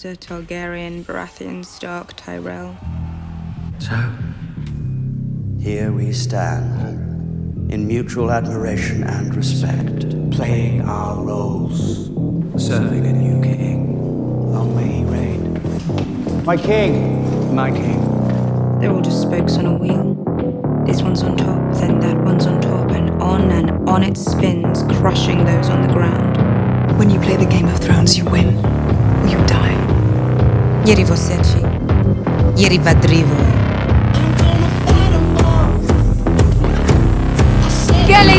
Lannister, Targaryen, Baratheon, Stark, Tyrell. So, Here we stand, in mutual admiration and respect, playing our roles, serving a new king. Long may he reign. My king. My king. They're all just spokes on a wheel. This one's on top, then that one's on top, and on and on it spins, crushing those on the ground. When you play the Game of Thrones, you win or you die. Ieri vocêci. Ieri vadrivo. Quelle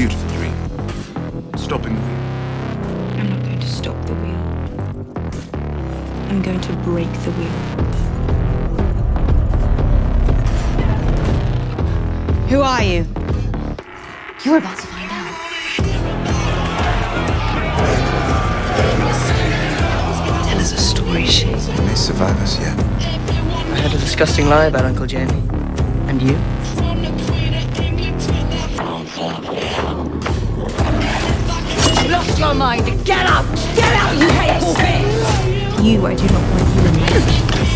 beautiful dream. Stopping the wheel. I'm not going to stop the wheel. I'm going to break the wheel. Who are you? You're about to find out. Tell us a story, she. He may survive us yet. I heard a disgusting lie about Uncle Jaime. And you? Lost your mind. Get up! Get out, you hateful thing! You, I do not want you in